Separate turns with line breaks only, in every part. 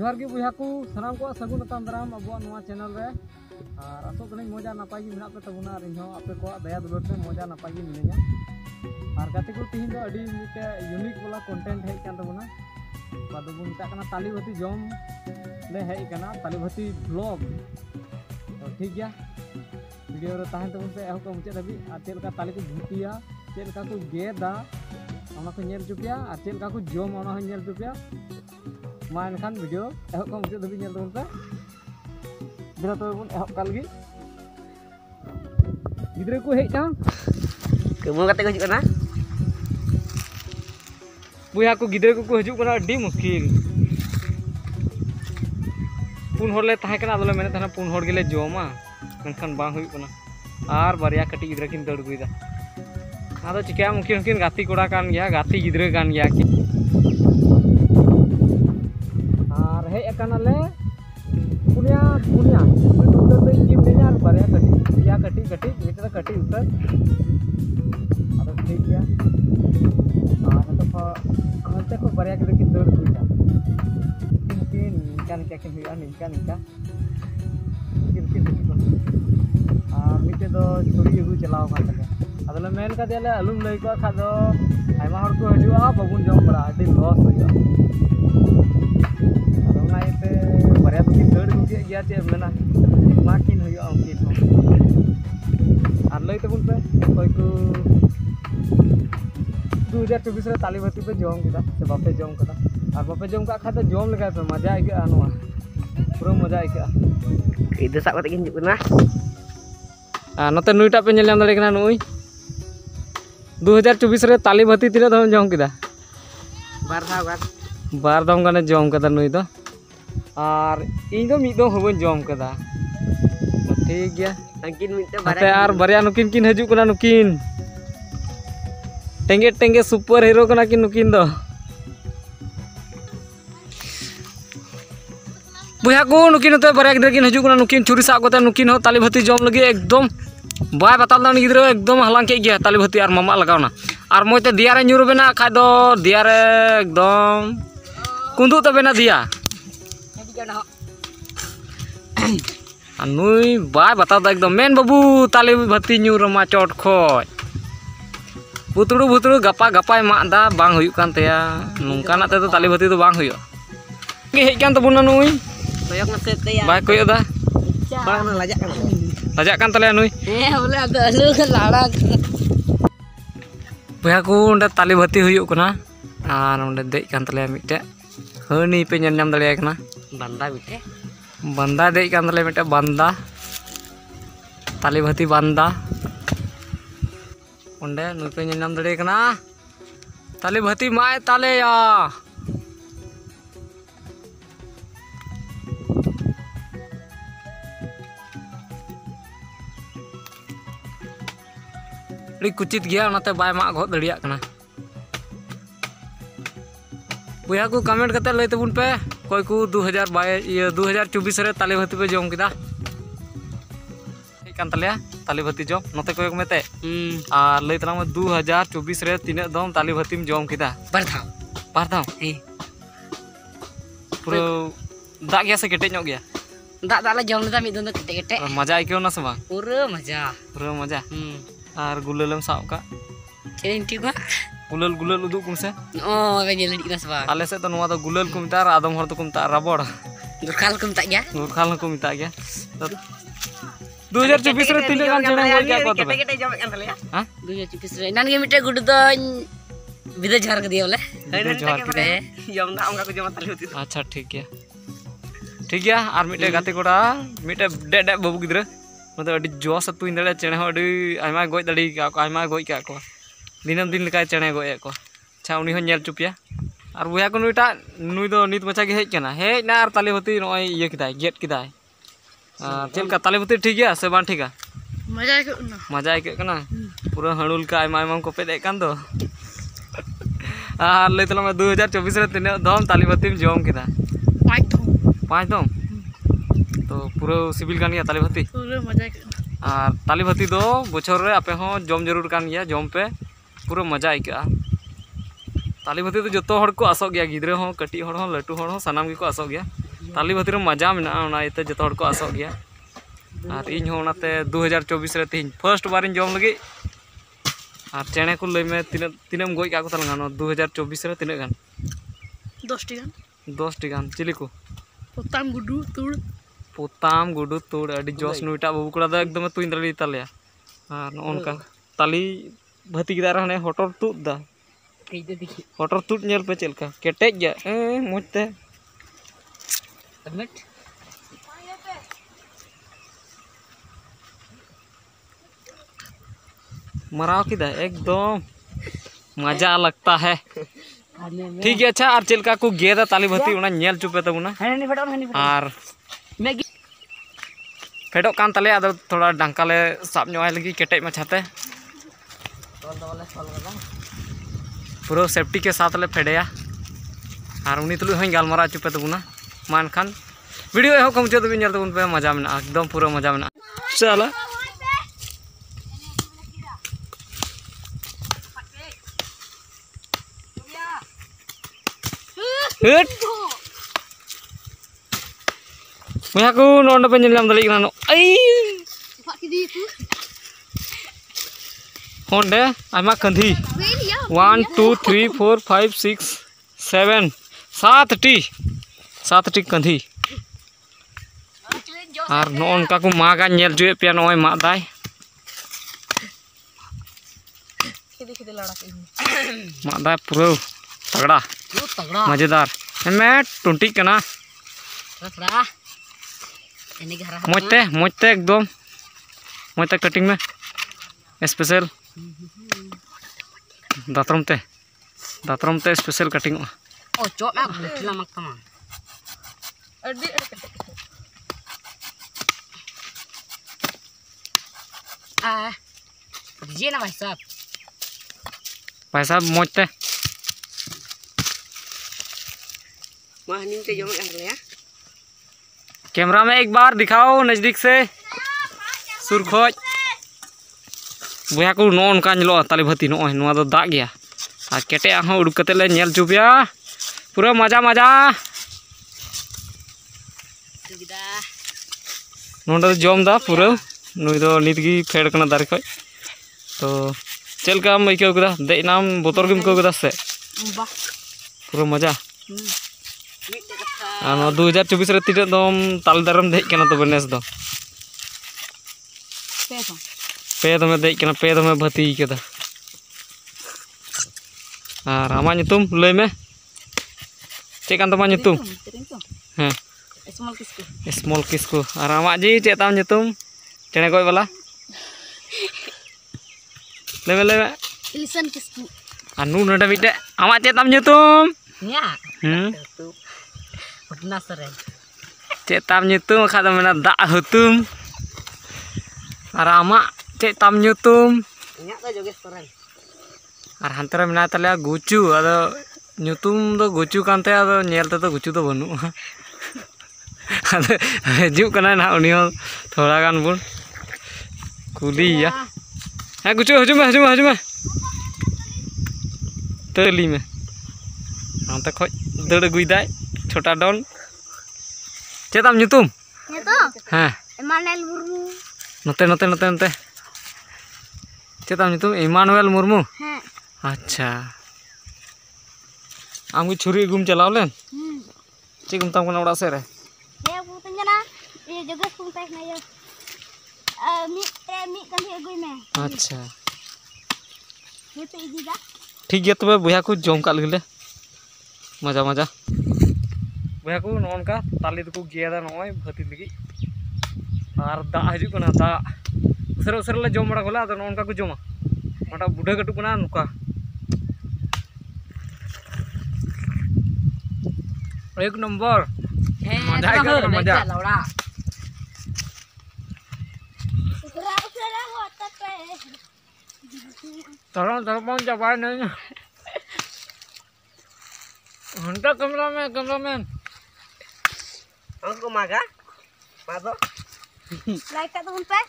जोहार गे बुया को सानाम को सगुन दाराम अब चैनल और आसो कहीं मज़ा नपाय मेना पे तबुना आपे को दया दुलर पे मज़ा नपाय मिलैया और गति को तीन दो अडी मिटे यूनिक वाला कंटेंट हेज कान तबुना बादो बुन ता कना ताली भती जम ले हेज कना ताली भती ब्लॉग तो ठीक है वीडियो रे ताहन तबुन पे एहो को मुचे दबी और चेल का ताली को भूतिया चेल का को गेदा ona ko nyel chupya ar chel ka ko jom ona ho nyel chupya ma enkan video ehok ko muche dabi nyel tabun pe bila to bun ehok kal gi gidre ko hej kan
Kamu kata kau juga na?
buya ko gidre ko ko hijuk kana adi muskil pun hor le tahe kana adole mene thana pun hor gele joma menkan bang huyuk kana ar barya kati gidre kin dad guida ᱟᱫᱚ ᱪᱤᱠᱟᱹᱭᱟ कारणाले पुण्या पुण्या उतर तरी जीव नहीं आ बारे कटी या कटी कटी मीटर कटी उतर अब ठीक है हनते को बारे के दौड़ हुआ निका निका किन हुआ निका निका किरकिर मिटे तो छुरी अगू चलाव अदले मेन का दियाले अलुम लई को खा दो आयमा हर जम बड़ा अडी लॉस aja mana makin hayu angkit আর লই তো বলবে কইকু দু হাজার চব্বিশ রে তালি ভাতি পে জম কেদা সে বাপে জম কেদা আর বাপে জম কা খাতে জম লাগাই পে মজা আইকে আনোয়া পুরো মজা আইকে ইদে সাব কাতে গিন জুকনা আর নতে নুইটা পে নেলাম দড়ে কেনা নুই দু
হাজার চব্বিশ রে তালি ভাতি তিনে
ধম জম কেদা বার ধাও গান বার ধম গানে জম কেদা নুই তো दम गाने जम कदा नुई दो और इन दो मिद दम होबन जम कदा तो ठीक गया
Mungkin minta
नते
barang.
आर बारिया नुकिन किन हजू कना नुकिन टेंगे टेंगे सुपर हीरो कना किन नुकिन दो बुया को नुकिन नते बारिया गिद्रा किन हजू कना नुकिन छुरी साब कते नुकिन हो ताली भती जम लगे एकदम बाय बताल दान गिद्रा एकदम हलांग के गया ताली भती आर मामा लगावना आर मोते दिया रे ᱧᱩᱨ बेना खाय दो दिया रे एकदम कुंदू तबेना दिया আর নুই বাই বাতাও একদম মেন বাবু তালি ভাতি ᱧᱩ ᱨᱮᱢᱟ ᱪᱚᱴ ᱠᱷᱚᱡ ᱵᱩᱛᱲᱩ ᱵᱩᱛᱲᱩ ᱜᱟᱯᱟ ᱜᱟᱯᱟᱭ ᱢᱟᱜ ᱫᱟ ᱵᱟᱝ ᱦᱩᱭᱩᱜ ᱠᱟᱱ ᱛᱟᱭᱟ ᱱᱚᱝᱠᱟᱱᱟᱜ ᱛᱮᱫᱚ ᱛᱟᱞᱤ ᱵᱷᱟᱹᱛᱤ ᱫᱚ ᱵᱟᱝ ᱦᱩᱭᱩᱜᱼᱟ ᱜᱮ ᱦᱮᱡ ᱠᱟᱱ ᱛᱟᱵᱚᱱᱟ ᱱᱩᱭ
Koyok ngasih teh ya.
ᱵᱟᱭ ᱠᱚᱭᱚᱜ ᱫᱟ
Bang lajak kan?
ᱞᱟᱡᱟᱜ ᱠᱟᱱ ᱛᱟᱞᱮᱭᱟ ᱱᱩᱭ
Eh, boleh ada lu kan larak.
ᱵᱚᱭᱦᱟ ᱠᱚ ᱚᱸᱰᱮ ᱛᱟᱞᱤ ᱵᱷᱟᱹᱛᱤ ᱦᱩᱭᱩᱜ ᱠᱟᱱᱟ ᱟᱨ ᱚᱸᱰᱮ ᱫᱮᱡ ᱠᱟᱱ ᱛᱟᱞᱮᱭᱟ ᱢᱤᱫᱴᱮᱡ ᱦᱟᱹᱱᱤ ᱯᱮ ᱧᱮᱞ ᱧᱟᱢ ᱫᱟᱲᱮᱭᱟᱭ ᱠᱟᱱᱟ
Banda bite.
ᱵᱟᱱᱫᱟ ᱫᱮᱡ ᱠᱟᱱ ᱛᱟᱞᱮᱭᱟ ᱢᱤᱫᱴᱮᱡ ᱵᱟᱱᱫᱟ ᱛᱟᱞᱤ ᱵᱷᱟᱹᱛᱤ ᱵᱟᱱᱫᱟ ᱚᱸᱰᱮ ᱱᱩᱭ ᱯᱮ ᱧᱮᱞ ᱧᱟᱢ ᱫᱟᱲᱮᱭᱟᱭ ᱠᱟᱱᱟ ᱛᱟᱞᱤ ᱵᱷᱟᱹᱛᱤ ᱢᱟᱜ ᱮ ᱛᱟᱞᱮᱭᱟ ᱟᱹᱰᱤ ᱠᱩᱪᱤᱛ ᱜᱮᱭᱟ ᱚᱱᱟᱛᱮ ᱵᱟᱭ ᱢᱟᱜ ᱜᱚᱫ ᱫᱟᱲᱮᱭᱟᱜ ᱠᱟᱱᱟ ᱵᱚᱭᱦᱟ ᱠᱚ ᱠᱚᱢᱮᱱᱴ ᱠᱟᱛᱮ ᱞᱟᱹᱭ ᱛᱟᱵᱚᱱ ᱯᱮ कोई को दो हज़ार चौबीस ताली भाती पे जम किदा कान भाती
जम नते
कोई मेते
आ
तला में 2024 रे तीन दम ताली
भाती जम बार बार पूरा दाग गया से केटे
गया दाग दाला जम मज़ा
आई क्यों
ना पूरा
मज़ा
पूरा मज़ा और गुलेलम
साव का चेंटी
ᱜᱩᱞᱟᱹᱞ ᱜᱩᱞᱟᱹᱞ ᱩᱫᱩᱜ ᱠᱚᱢ ᱥᱮ
ᱚ ᱵᱮ ᱧᱮᱞ ᱤᱫᱤᱜ ᱱᱟᱥ ᱵᱟᱝ
ᱟᱞᱮ ᱥᱮᱫ ᱫᱚ ᱱᱚᱣᱟ ᱫᱚ ᱜᱩᱞᱟᱹᱞ ᱠᱚ ᱢᱮᱛᱟᱜᱼᱟ ᱟᱫᱚᱢ ᱦᱚᱲ ᱫᱚᱠᱚ ᱢᱮᱛᱟᱜᱼᱟ ᱨᱟᱵᱚᱲ
ᱫᱩᱨᱠᱷᱟᱞ ᱠᱚ ᱢᱮᱛᱟᱜ ᱜᱮᱭᱟ
ᱫᱩᱨᱠᱷᱟᱞ ᱦᱚᱸᱠᱚ ᱢᱮᱛᱟᱜ ᱜᱮᱭᱟ 2024 ᱨᱮ ᱛᱤᱱᱟᱹᱜ ᱜᱟᱱ ᱪᱮᱬᱮ ᱜᱚᱡ ᱜᱮᱭᱟ ᱠᱚ ᱛᱚᱵᱮ
ᱠᱮᱴᱮ ᱡᱚᱢᱮᱫ
ᱠᱟᱱ
ᱛᱟᱞᱮᱭᱟ ᱦᱟ 2024 ᱨᱮ ᱮᱱᱟᱱ ᱜᱮ ᱢᱤᱫᱴᱮᱡ ᱜᱩᱰᱩ ᱫᱚᱧ ᱵᱤᱫᱟᱹ ᱡᱚᱦᱟᱨ ᱠᱮᱫᱮᱭᱟ ᱵᱚᱞᱮ
ᱦᱟᱹᱭ ᱡᱚᱦᱟᱨ
ᱠᱮᱫᱮ ᱡᱚᱢ ᱫᱟ ᱚᱱᱠᱟ ᱠᱚ ᱡᱚᱢᱟ ᱛᱟᱞᱮ ᱩᱛᱤ
ᱟᱪᱪᱷᱟ ᱴᱷᱤᱠ ᱜᱮᱭᱟ ᱴᱷᱤᱠ ᱜᱮᱭᱟ ᱟᱨ ᱢᱤᱫᱴᱮᱡ ᱜᱟᱛᱮ ᱠᱚᱲᱟ ᱢᱤᱫᱴᱮᱡ ᱰᱮᱜ ᱰᱮᱜ ᱵᱟᱹᱵᱩ ᱜᱤᱫᱽᱨᱟᱹ ᱢᱟᱛᱚ ᱟᱹᱰᱤ ᱡᱚᱥ ᱟᱹᱛᱩᱧ ᱫᱟᱲᱮᱭᱟᱜᱼᱟ ᱪᱮᱬᱮ ᱦᱚᱸ ᱟᱹᱰᱤ ᱟᱭᱢᱟ ᱜᱚᱡ ᱫᱟᱲᱮ ᱠᱟᱜ ᱠᱚ ᱟᱭᱢᱟ ᱜᱚᱡ ᱠᱟᱜ ᱠᱚᱣᱟ दिनम दिन लेकाय चेड़े गजको अच्छा उनल चुपे और बोया को नुट नु तो नित मचा हेकना हेना और
ताली भाती
नये किए गेद किए चलका ताली भाती ठीक है
से बा ठीक मज़ा
आयक मज़ा आयक पूरा हणुल को पेदान लै तलाम दो हज़ार चौबीस तीन दम ताली भाती जम कि पाँच दम तो पूरा सिविल ताली भाती ताली भाती बचर आप जम ज़रूर जम पे पूरा मज़ा आय ताली भाती तो जो तो को आसो गया गिद्रे हो कटी हो लटू हो सनाम को आसो गया। ताली भाती मज़ा मे इतने जो को आसो गया। और इन दो हज़ार चौबीस तीन फ़र्स्ट बार जम लगी। और चेड़े को लैमे तीन तीन गजा दो
हज़ार चौबीस
तीन गान। दस दस
टीगान चिली को
पोतम गुडु तुड़। पोतम गुडु तुड़ जस नुटा बाबू कड़ा तो एकदम तुम दाड़ी तलेा और नाली ᱵᱷᱟᱹᱛᱤ ᱠᱮᱫᱟ हटर तुद ᱦᱚᱴᱚᱨ ᱛᱩᱫ ᱫᱟ
ᱠᱟᱹᱡ ᱫᱚ ᱫᱤᱠᱷᱤ
ᱦᱚᱴᱚᱨ ᱛᱩᱫ मराव किदा एकदम मज़ा लगता है ठीक है अच्छा और चलका को गेदा ताली भती उना नेल चुपे तबुना
हनी
और कान तले थोड़ा डंका ले साप
न्योय लगी केटेज मछाते
पूरा सेफ्टी के साथ ले फेडेया और उनी तुलु हई गालमारा चुपे तबुना मा एनखान वीडियो एहो मुचाद बिन तबुन पे मज़ा मेना। एकदम पूरा मज़ा मेना। चला। हट। Maya ku nonda penyelam tali kana no. Ai. होंडे, आमा कंधी। One two three four five six seven सात टी। सात टी कंधी। और नौका को मागा नल चुए पे नॉय मादाय मादाय पूरा तगड़ा। मज़ेदार। मैं टुंटी कना मजते मजते एकदम। मजते कटिंग में। स्पेशल। दातरमते दातरमते स्पेशल कटिंग
ओ चोप मा ठिला मक तमा अडी आ ये ना भाई साहब भाई साहब मौज
कैमरा में एक बार दिखाओ नज़दीक से सुरखोज बया को नो ताली भाती नो नुआ दाग गया और केटे हाँ उड़ूक ले चुपया पूरा मज़ा मज़ा
ना
जमदा पूरा नुदो फेड़ दारे खो तो चलकाम आयकदा देनाम बतर गेम से पूरा मज़ा दो हज़ार चौबीस तीन दम ताल दारम देना तब नेस
pe
dome dek
kena pe
dome bati kita ah ramah nyetum lem eh cek kantong nyetum heh small kiss ku
small
kiss ku cek tahu nyetum cene koi bala lem anu nada beda, amat cek tahu nyetum ya
hmm penasaran
cek
tahu nyetum
kata mana dak hutum Arama ᱪᱮᱫ ᱛᱟᱢ ᱧᱩᱛᱩᱢ ᱤᱧᱟᱹᱜ ᱫᱚ ᱡᱳᱜᱮᱥ ᱥᱚᱨᱮᱱ ᱟᱨ ᱦᱟᱱᱛᱮ ᱨᱮ ᱢᱮᱱᱟᱭ ᱛᱟᱞᱮᱭᱟ ᱜᱩᱪᱩ ᱟᱫᱚ ᱧᱩᱛᱩᱢ ᱫᱚ ᱜᱩᱪᱩ ᱠᱟᱱ ᱛᱟᱭᱟ ᱟᱫᱚ ᱧᱮᱞ ᱛᱮᱫᱚ ᱜᱩᱪᱩ ᱫᱚ ᱵᱟᱹᱱᱩᱜᱼᱟ ᱟᱫᱚ ᱦᱤᱡᱩᱜ ᱠᱟᱱᱟᱭ ᱱᱟᱦᱟᱜ ᱩᱱᱤ ᱦᱚᱸ ᱛᱷᱚᱲᱟ ᱜᱟᱱ ᱵᱚᱱ ᱠᱩᱞᱤᱭᱮᱭᱟ ᱦᱮᱸ ᱜᱩᱪᱩ ᱦᱤᱡᱩᱜ ᱢᱮ ᱦᱤᱡᱩᱜ ᱢᱮ ᱦᱤᱡᱩᱜ ᱢᱮ ᱛᱟᱹᱞᱤ ᱢᱮ ᱦᱟᱱᱛᱮ ᱠᱷᱚᱡ ᱫᱟᱹᱲ ᱟᱹᱜᱩᱭᱮᱫᱟᱭ ᱪᱷᱳᱴᱟ ᱰᱚᱞ ᱪᱮᱫ ᱟᱢ ᱧᱩᱛᱩম
ᱧᱩᱛᱩম
ᱦᱮᱸ
ᱮᱢᱟᱱᱮᱞ ᱢᱩᱨᱢᱩ
ᱱᱚᱛᱮ ᱱᱚᱛᱮ ᱱᱚᱛᱮ ᱱᱚᱛᱮ ᱪᱮᱫ ᱛᱟᱢ ᱧᱩᱛᱩᱢ ᱤᱢᱟᱱᱩᱭᱮᱞ ᱢᱩᱨᱢᱩ
Heh.
ᱟᱪᱪᱷᱟ ᱟᱢ ᱜᱮ ᱪᱷᱩᱨᱤ ᱟᱹᱜᱩᱢ ᱪᱟᱞᱟᱣ ᱞᱮᱱ
Hmm.
ᱪᱮᱫ ᱠᱚ ᱢᱮᱛᱟᱢ ᱠᱟᱱᱟ ᱚᱲᱟᱜ ᱥᱮᱫ ᱨᱮ
Dia putihnya na. Dia juga puntai na ya. Eh, mi eh mi kan dia gue meh.
ᱟᱪᱪᱷᱟ
Itu iji dah.
ᱴᱷᱤᱠ ᱜᱮᱭᱟ ᱛᱚᱵᱮ ᱵᱚᱭᱦᱟ ᱠᱚ ᱡᱚᱢ ᱠᱟᱜ ᱞᱮᱜᱮ ᱢᱟᱡᱟ ᱢᱟᱡᱟ ᱵᱚᱭᱦᱟ ᱠᱚ ᱱᱚᱜᱼᱚ ᱱᱚᱝᱠᱟ ᱛᱟᱞᱮ ᱫᱚᱠᱚ ᱜᱮᱫᱟ ᱱᱚᱜᱼᱚᱭ ᱵᱷᱟᱹᱛᱤ ᱞᱟᱹᱜᱤᱫ Untuk kameramen, kameramen. Aku
maga, maga. मादो
Like kat tu pe.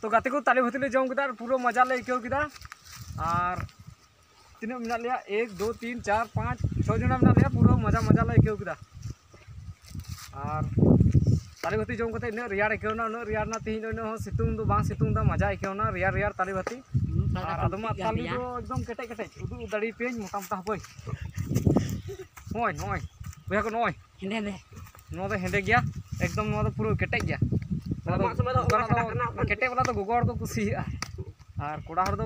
तो गाते को ताली भती ले जम केदा पूरा मज़ा ले क्यों केदा और तीन मेना लिया। एक दो तीन चार पाँच छः जना मेना लिया। पूरा मज़ा मज़ा ला आइकाव किदा और ताली भाती जम कते इन रियाड़ आइकावना उन रियाड़ ना तीन इन सितुंग दो बांग सितुंग दा मज़ा आइकावना रियाड़ रियाड़ ताली भाती और आदमा ताली दो एकदम केटे केटे। उदू दाड़ी पेज मोटा मोटा नय नय बया को
Ini deh.
ᱱᱚᱣᱟ ᱫᱚ ᱦᱮᱸᱫᱮ ᱜᱮᱭᱟ ᱮᱠᱫᱚᱢ ᱱᱚᱣᱟ ᱫᱚ ᱯᱩᱨᱟᱹ ᱠᱮᱴᱮᱡ ᱜᱮᱭᱟ ᱱᱚᱣᱟ ᱫᱚ ᱚᱱᱠᱟᱱᱟᱜ ᱫᱚ ᱠᱮᱴᱮᱡ ᱵᱟᱞᱟ ᱫᱚ ᱜᱚᱜᱚ ᱦᱚᱲ ᱠᱚ ᱠᱩᱥᱤᱭᱟᱜᱼᱟ ᱟᱨ ᱠᱚᱲᱟ ᱦᱚᱲ ᱫᱚ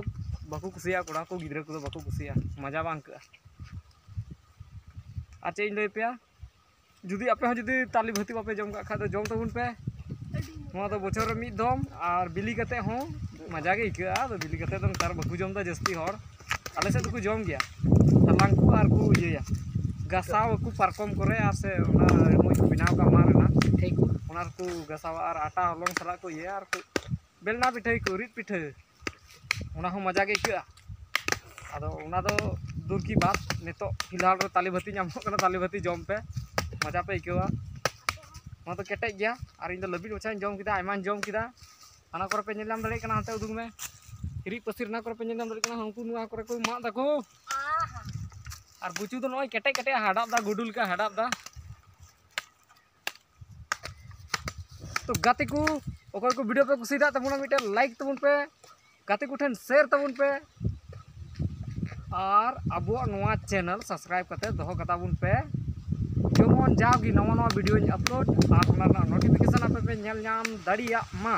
ᱵᱟᱠᱚ ᱠᱩᱥᱤᱭᱟᱜᱼᱟ ᱠᱚᱲᱟ ᱠᱚ ᱜᱤᱫᱽᱨᱟᱹ ᱠᱚᱫᱚ ᱵᱟᱠᱚ ᱠᱩᱥᱤᱭᱟᱜᱼᱟ ᱢᱟᱡᱟ ᱵᱟᱝ ᱟᱹᱭᱠᱟᱹᱜᱼᱟ ᱟᱨ ᱪᱮᱫ ᱤᱧ ᱞᱟᱹᱭ ᱯᱮᱭᱟ ᱡᱩᱫᱤ ᱟᱯᱮ ᱦᱚᱸ ᱡᱩᱫᱤ ᱛᱟᱞᱤ ᱵᱷᱟᱹᱛᱤ ᱵᱟᱯᱮ ᱡᱚᱢ ᱠᱟᱜ ᱠᱷᱟᱡ ᱫᱚ ᱡᱚᱢ ᱛᱟᱵᱚᱱ ᱯᱮ ᱱᱚᱣᱟ ᱫᱚ ᱵᱚᱪᱷᱚᱨ ᱨᱮ ᱢᱤᱫ ᱫᱚᱢ ᱟᱨ ᱵᱤᱞᱤ ᱠᱟᱛᱮ ᱦᱚᱸ ᱢᱟᱡᱟ ᱜᱮ ᱟᱹᱭᱠᱟᱹᱜᱼᱟ ᱟᱫᱚ ᱵᱤᱞᱤ ᱠᱟᱛᱮ ᱫᱚ ᱱᱮᱛᱟᱨ ᱵᱟᱠᱚ ᱡᱚᱢᱫᱟ ᱡᱟᱹᱥᱛᱤ ᱦᱚᱲ ᱟᱞᱮ ᱥᱮᱫ ᱫᱚᱠᱚ ᱡᱚᱢ ᱜᱮᱭᱟ ᱦᱟᱞᱟᱝ ᱠᱚ ᱟᱨ ᱠᱚ ᱤᱭᱟᱹᱭᱟ ᱜᱟᱥᱟᱣ ᱟᱠᱚ ᱯᱟᱨᱠᱚᱢ ᱠᱚᱨᱮ ᱟᱨ ᱥᱮ ᱚᱱᱟ ᱢᱚᱡᱽ ᱠᱚ ᱵᱮᱱᱟᱣ ᱠᱟᱜ ᱢᱟ ᱨᱮᱱᱟᱜ
Tik.
ᱚᱱᱟ ᱨᱮᱠᱚ ᱜᱟᱥᱟᱣᱟ ᱟᱨ ᱟᱴᱟ ᱦᱚᱞᱚᱝ ᱥᱟᱞᱟᱜ ᱠᱚ ᱤᱭᱟᱹᱭᱟ ᱟᱨ ᱠᱚ ᱵᱮᱞᱱᱟ ᱯᱤᱴᱷᱟᱹᱭᱟᱠᱚ ᱨᱤᱫ ᱯᱤᱴᱷᱟᱹ ᱚᱱᱟ ᱦᱚᱸ ᱢᱚᱡᱟ ᱜᱮ ᱟᱹᱭᱠᱟᱹᱜᱼᱟ ᱟᱫᱚ ᱚᱱᱟ ᱫᱚ ᱫᱩᱨ ᱠᱤ ᱵᱟᱛ ᱱᱤᱛᱚᱜ ᱯᱷᱤᱞᱦᱟᱞ ᱨᱮ ᱛᱟᱞᱤ ᱵᱷᱟᱹᱛᱤ ᱧᱟᱢᱚᱜ ᱠᱟᱱᱟ ᱛᱟᱞᱤ ᱵᱷᱟᱹᱛᱤ ᱡᱚᱢ ᱯᱮ ᱢᱚᱡᱟ ᱯᱮ ᱟᱹᱭᱠᱟᱹᱣᱟ ᱱᱚᱣᱟ ᱫᱚ ᱠᱮᱴᱮᱡ ᱜᱮᱭᱟ ᱟᱨ ᱤᱧ ᱫᱚ ᱞᱟᱹᱵᱤᱫ ᱢᱟᱪᱷᱟᱧ ᱡᱚᱢ ᱠᱮᱫᱟ ᱟᱭᱢᱟᱧ ᱡᱚᱢ ᱠᱮᱫᱟ ᱦᱟᱱᱟ ᱠᱚᱨᱮ ᱯᱮ ᱧᱮᱞ ᱧᱟᱢ ᱫᱟᱲᱮᱭᱟᱜ ᱠᱟᱱᱟ ᱦᱟᱱᱛᱮ ᱩᱫᱩᱜ ᱢᱮ ᱦᱤᱨᱤᱡ ᱯᱟᱹᱥᱤᱨ ᱚᱱᱟ ᱠᱚᱨᱮ ᱯᱮ ᱧᱮᱞ ᱧᱟᱢ ᱫᱟᱲᱮᱭᱟᱜ ᱠᱟᱱᱟ ᱩᱱᱠᱩ ᱱᱚᱣᱟ ᱠᱚᱨᱮ ᱠᱚ ᱢᱟᱜ ᱫᱟᱠᱚ और बुचू तो नॉय कटे कटे हड़ाप गुडुल का हड़ाप तो गाते को ओकर को वीडियो पे कुसीदा तबुना मिटे लाइक तबुन पे गाते को ठेन शेयर तबुन पे। और अब चैनल सब्सक्राइब करते दो कताबुन पे। जमन जागी नवा नवा वीडियो अपलोड और नोटिफिकेशन आप पे नाम मा।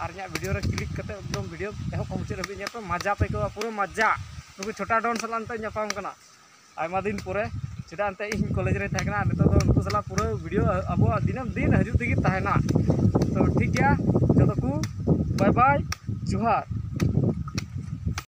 और वीडियो रे क्लिक करते एकदम वीडियो एह मुचाद हाबी पे, मज़ा पे पूरा मज़ा। नुकू छोटा डॉन सलाम तो नापाम ᱟᱭᱢᱟ ᱫᱤᱱ ᱯᱚᱨᱮ ᱪᱮᱫᱟᱜ ᱮᱱᱛᱮ ᱤᱧ ᱠᱚᱞᱮᱡᱽ ᱨᱮ ᱛᱟᱦᱮᱸ ᱠᱟᱱᱟ ᱱᱤᱛᱚᱜ ᱫᱚ ᱩᱱᱠᱩ ᱥᱟᱞᱟᱜ ᱯᱩᱨᱟᱹ ᱵᱷᱤᱰᱤᱭᱳ ᱟᱵᱚᱣᱟᱜ ᱫᱤᱱᱟᱹᱢ ᱫᱤᱱ ᱦᱤᱡᱩᱜ ᱛᱮᱜᱮ ᱛᱟᱦᱮᱱᱟ ᱛᱚ ᱴᱷᱤᱠ ᱜᱮᱭᱟ ᱡᱚᱛᱚ ᱠᱚ ᱵᱟᱭ ᱵᱟᱭ ᱡᱚᱦᱟᱨ